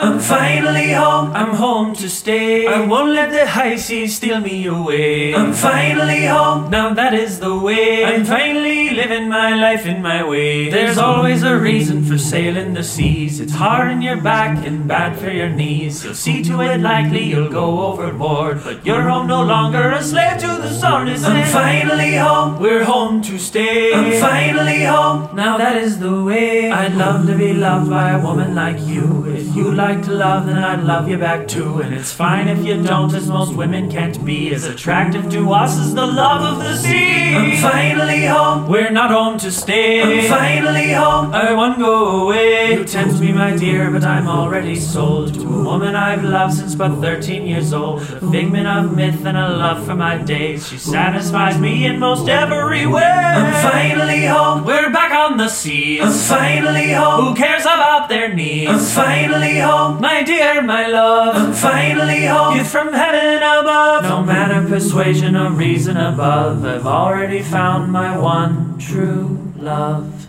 I'm finally home. I'm home to stay. I won't let the high seas steal me away. I'm finally home. Now that is the way. I'm finally living my life in my way. There's always a reason for sailing the seas. It's hard on your back and bad for your knees. You'll see to it likely you'll go overboard. But you're home no longer a slave to the soreness. I'm finally home. We're home to stay. I'm finally home. Now that is the way. I'd love to be loved by a woman like you. If you like to love, then I'd love you back too. And it's fine if you don't, as most women can't be as attractive to us as the love of the sea. I'm finally home. We're not home to stay. I'm finally home. I won't go away. You tempt me, my dear, but I'm already sold to a woman I've loved since but 13 years old. A figment of myth and a love for my days. She satisfies me in most every way. I'm finally the sea. I'm finally home. Who cares about their needs? I'm finally home. My dear, my love. I'm finally home. Youth from heaven above. No matter persuasion or reason above, I've already found my one true love.